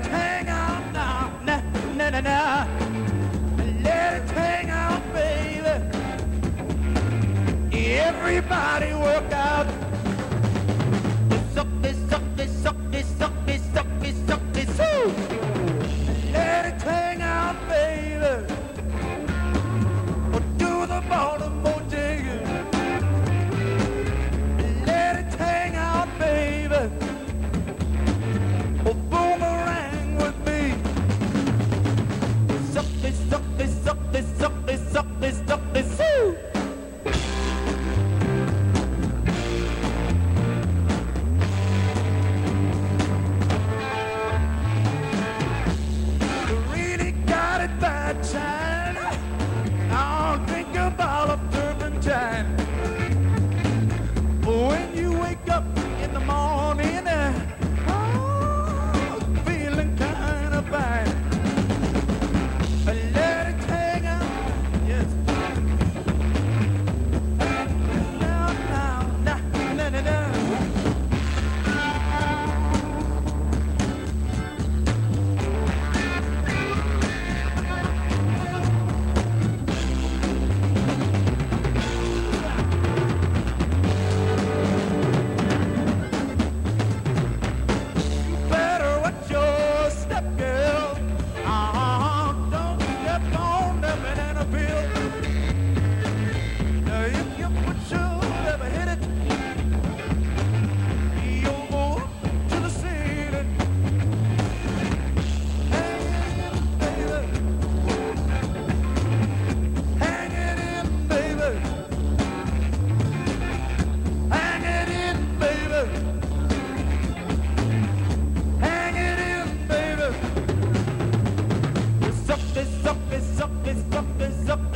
it hang out now. Na, na, na, na. Let it hang out, baby. Everybody work out. time. bill. up, is up, is up, is up, is up.